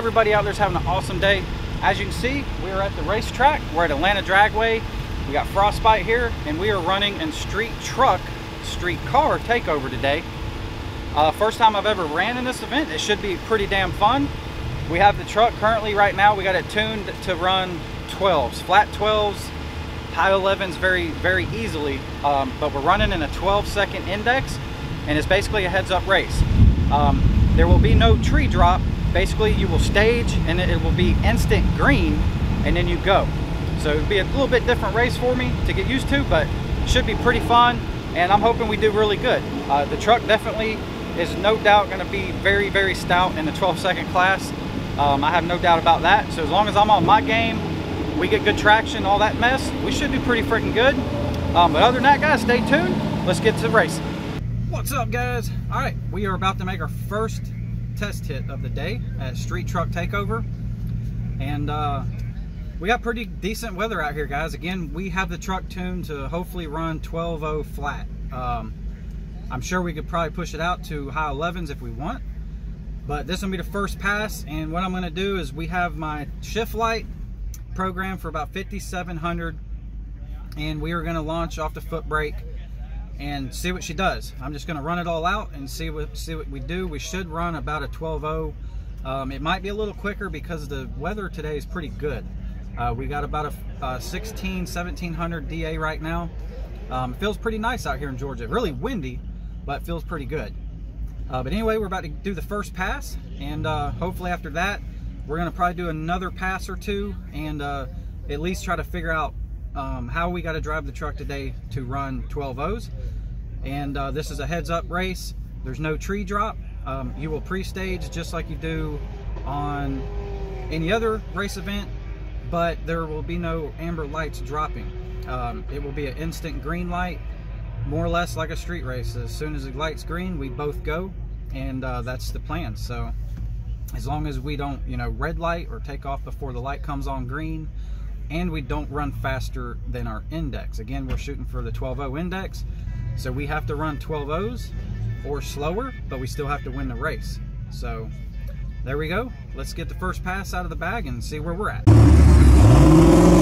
everybody out there's having an awesome day. As you can see, we are at the racetrack. We're at Atlanta Dragway. We got Frostbite here and we are running in street truck, street car takeover today. Uh, first time I've ever ran in this event. It should be pretty damn fun. We have the truck currently right now. We got it tuned to run 12s, flat 12s, high 11s very, very easily. Um, but we're running in a 12 second index and it's basically a heads up race. Um, there will be no tree drop. Basically, you will stage and it will be instant green and then you go. So it'll be a little bit different race for me to get used to, but should be pretty fun. And I'm hoping we do really good. Uh, the truck definitely is no doubt going to be very, very stout in the 12 second class. Um, I have no doubt about that. So as long as I'm on my game, we get good traction, all that mess, we should do pretty freaking good. Um, but other than that, guys, stay tuned. Let's get to the race. What's up, guys? All right, we are about to make our first test hit of the day at Street Truck Takeover. And uh, we got pretty decent weather out here, guys. Again, we have the truck tuned to hopefully run 12.0 flat. Um, I'm sure we could probably push it out to high 11s if we want. But this will be the first pass. And what I'm going to do is we have my shift light program for about 5,700. And we are going to launch off the foot brake and see what she does. I'm just gonna run it all out and see what see what we do. We should run about a 12.0. Um, it might be a little quicker because the weather today is pretty good. Uh, we got about a, a 16, 1700 DA right now. Um, feels pretty nice out here in Georgia. Really windy, but feels pretty good. Uh, but anyway, we're about to do the first pass, and uh, hopefully after that, we're gonna probably do another pass or two, and uh, at least try to figure out um, how we got to drive the truck today to run 12 O's. And uh, this is a heads up race. There's no tree drop. Um, you will pre-stage just like you do on any other race event, but there will be no amber lights dropping. Um, it will be an instant green light, more or less like a street race. As soon as the light's green, we both go, and uh, that's the plan. So as long as we don't, you know, red light or take off before the light comes on green, and we don't run faster than our index. Again, we're shooting for the 12.0 index, so we have to run 12.0s or slower, but we still have to win the race. So there we go. Let's get the first pass out of the bag and see where we're at.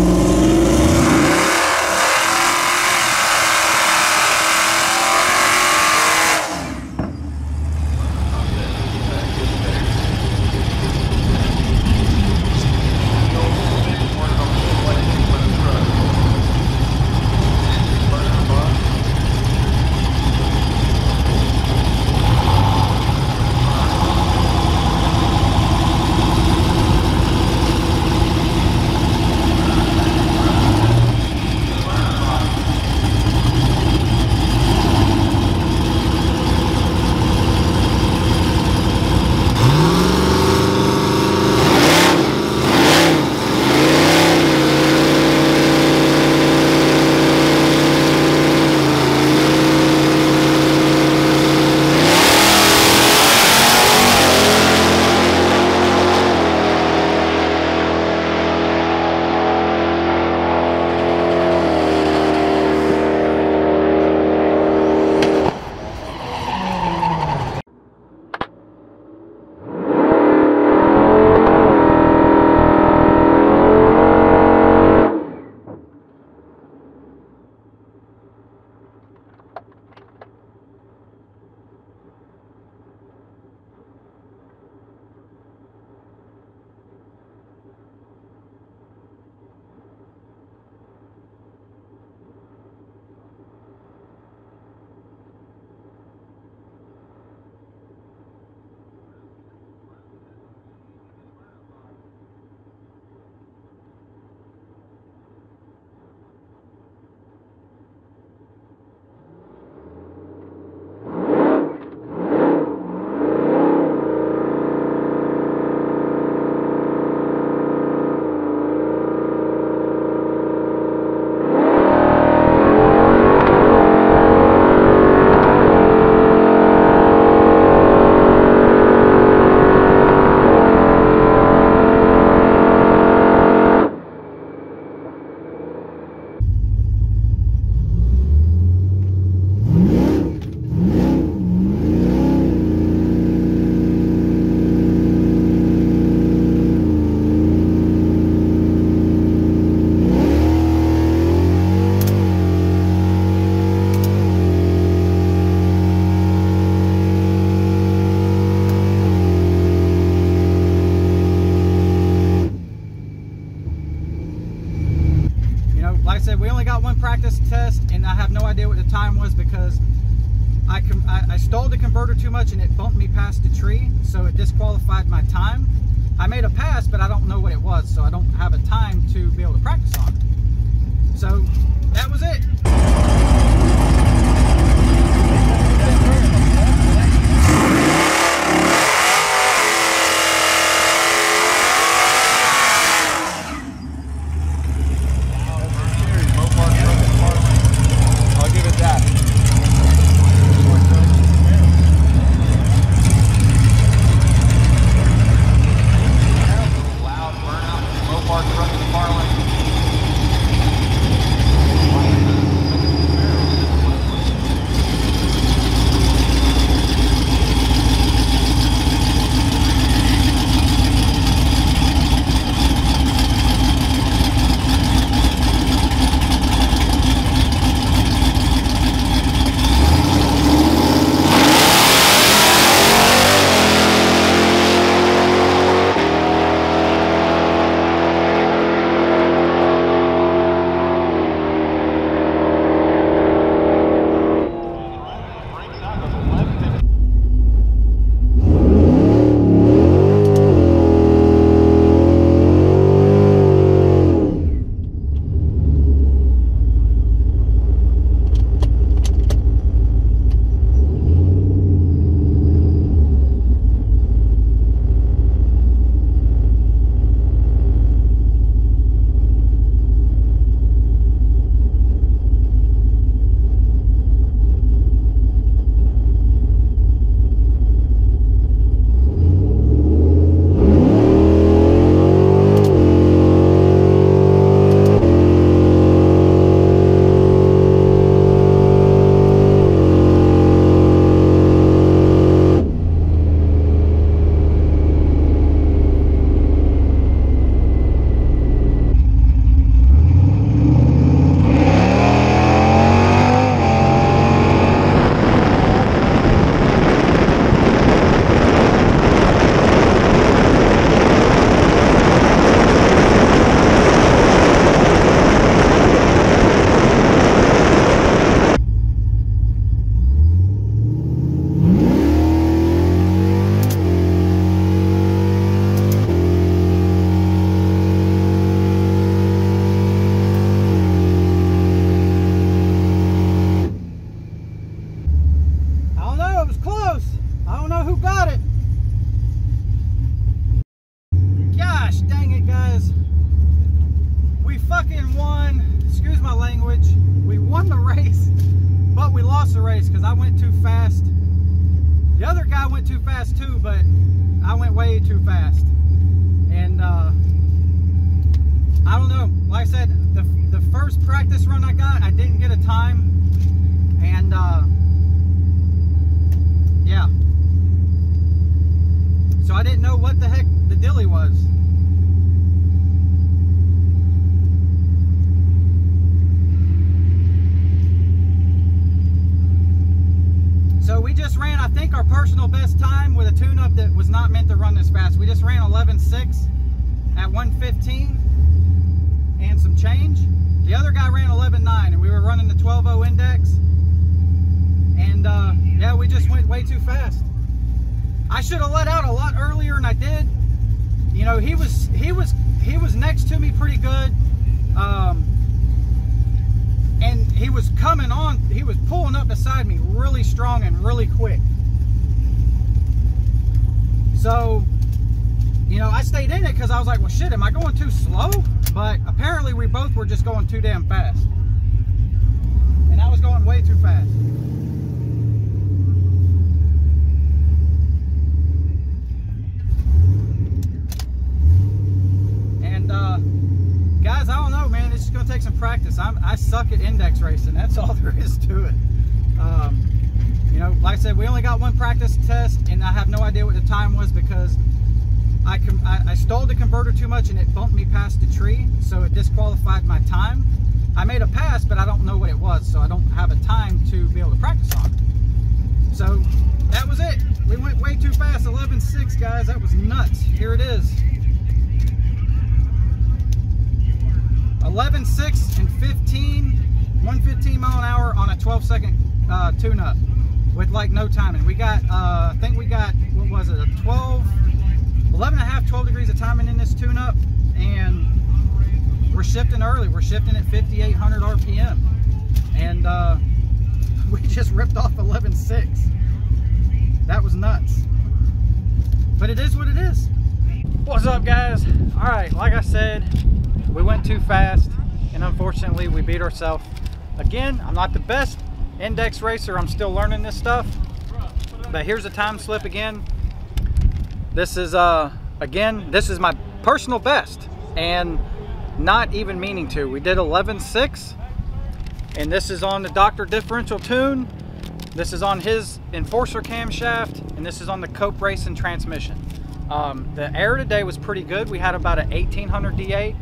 Guys. We fucking won. Excuse my language. We won the race, but we lost the race because I went too fast. The other guy went too fast too, but I went way too fast. And uh, I don't know. Like I said, the, the first practice run I got, I didn't get a time. And uh, yeah. So I didn't know what the heck the dilly was. So we just ran, I think, our personal best time with a tune-up that was not meant to run this fast. We just ran 11.6 at 115 and some change. The other guy ran 11.9 and we were running the 12.0 index. And uh, yeah, we just went way too fast. I should have let out a lot earlier than I did. You know, he was he was he was next to me pretty good. Um, and he was coming on, he was pulling up beside me really strong and really quick. So, you know, I stayed in it because I was like, well, shit, am I going too slow? But apparently we both were just going too damn fast. And I was going way too fast. And uh, guys, I don't know, man. It's just gonna take some practice. I'm, I suck at index racing. That's all there is to it. Um, you know, like I said, we only got one practice test, and I have no idea what the time was because I, I, I stalled the converter too much and it bumped me past the tree, so it disqualified my time. I made a pass, but I don't know what it was, so I don't have a time to be able to practice on. So that was it. We went way too fast, 11.6, guys. That was nuts. Here it is. 11.6 and 15 115 mile an hour on a 12 second uh, tune up with like no timing. We got, uh, I think we got, what was it, a 12, 11 and a half, 12 degrees of timing in this tune up. And we're shifting early. We're shifting at 5,800 RPM. And uh, we just ripped off 11.6. That was nuts. But it is what it is. What's up guys? All right, like I said, we went too fast and unfortunately we beat ourselves. Again, I'm not the best index racer. I'm still learning this stuff. But here's a time slip again. This is, uh, again, this is my personal best and not even meaning to. We did 11.6 and this is on the Dr. differential tune. This is on his Enforcer camshaft and this is on the Cope Racing transmission. Um, the air today was pretty good. We had about an 1800 DA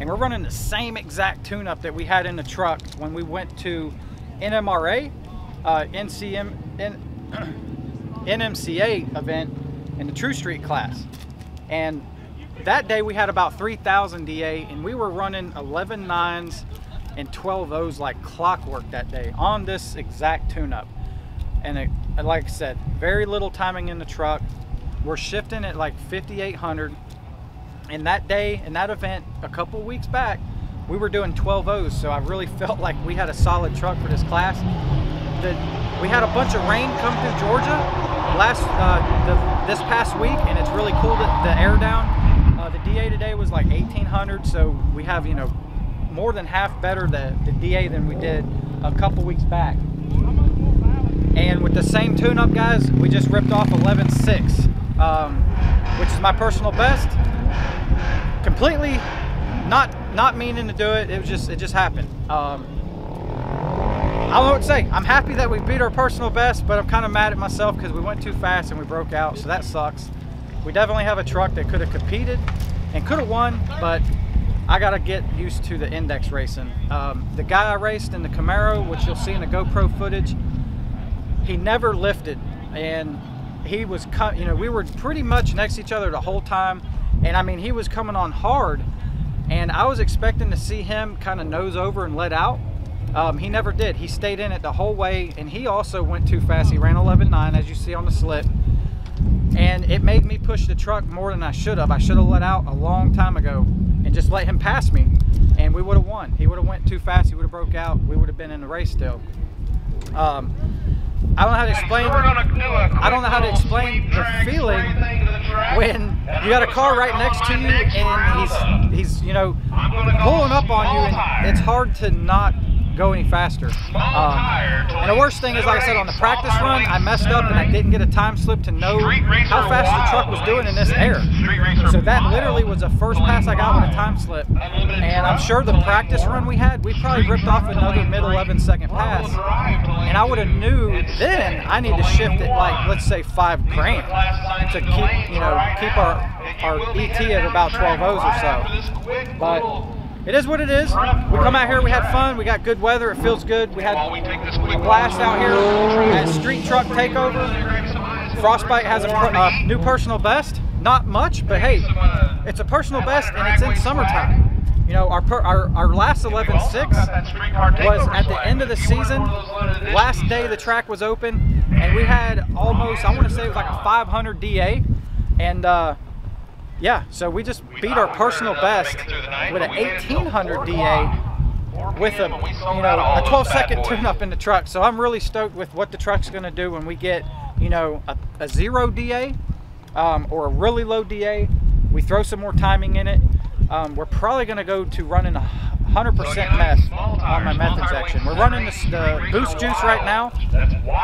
and we're running the same exact tune-up that we had in the truck when we went to NMRA, uh, NCM, N, NMCA event in the True Street class. And that day we had about 3,000 DA and we were running 11 nines and 12 O's like clockwork that day on this exact tune-up. And it, like I said, very little timing in the truck. We're shifting at like 5,800 and that day in that event a couple weeks back we were doing 12 O's so I really felt like we had a solid truck for this class. The, we had a bunch of rain come through Georgia last uh, the, this past week and it's really cooled the air down. Uh, the DA today was like 1800 so we have you know more than half better the, the DA than we did a couple weeks back. And with the same tune-up guys we just ripped off 11.6 um, which is my personal best. Completely not not meaning to do it. It was just it just happened. Um, I to say. I'm happy that we beat our personal best, but I'm kind of mad at myself because we went too fast and we broke out, so that sucks. We definitely have a truck that could have competed and could have won, but I got to get used to the index racing. Um, the guy I raced in the Camaro, which you'll see in the GoPro footage, he never lifted, and he was, cut, you know, we were pretty much next to each other the whole time and I mean, he was coming on hard and I was expecting to see him kind of nose over and let out. Um, he never did. He stayed in it the whole way and he also went too fast. He ran 11.9 as you see on the slip. And it made me push the truck more than I should have. I should have let out a long time ago and just let him pass me and we would have won. He would have went too fast. He would have broke out. We would have been in the race still. Um, I don't know how to explain. I don't know how to explain the feeling when you got a car right next to you and he's he's you know pulling up on you and it's hard to not go any faster. Um, and the worst thing is, like I said, on the practice run, I messed up and I didn't get a time slip to know how fast the truck was doing in this air. So that literally was the first pass I got with a time slip. And I'm sure the practice run we had, we probably ripped off another mid 11 second pass. And I would have knew then I need to shift it like, let's say five grand to keep, you know, keep our, our ET at about 12 O's or so. But it is what it is. We come out here, we had fun, we got good weather, it feels good. We had a blast out here at Street Truck Takeover. Frostbite has a, a new personal best. Not much, but hey, it's a personal best and it's in summertime. You know, our, our, our last 11.6 was at the end of the season. Last day the track was open and we had almost, I want to say it was like a 500 DA. And uh, yeah, so we just beat our personal best with an 1800 DA with a you know a 12 second tune up in the truck. So I'm really stoked with what the truck's going to do when we get you know a, a zero DA um, or a really low DA. We throw some more timing in it. Um, we're probably going to go to running a 100% meth on my meth injection. We're running the, the boost juice right now.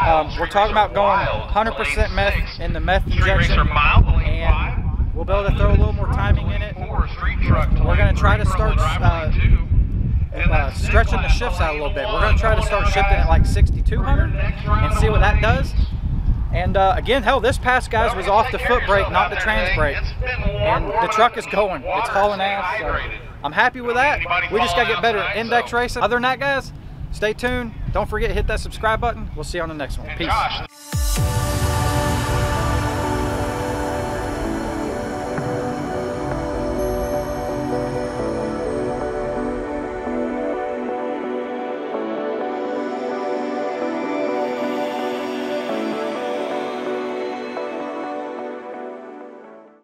Um, we're talking about going 100% meth in the meth injection. We'll be able to throw a little more timing in it. We're going to try to start uh, uh, stretching the shifts out a little bit. We're going to try to start shifting at like 6,200 and see what that does. And uh, again, hell, this pass, guys, was off the foot brake, not the trans brake. And the truck is going. It's hauling ass. So I'm happy with that. We just got to get better at index racing. Other than that, guys, stay tuned. Don't forget to hit that subscribe button. We'll see you on the next one. Peace.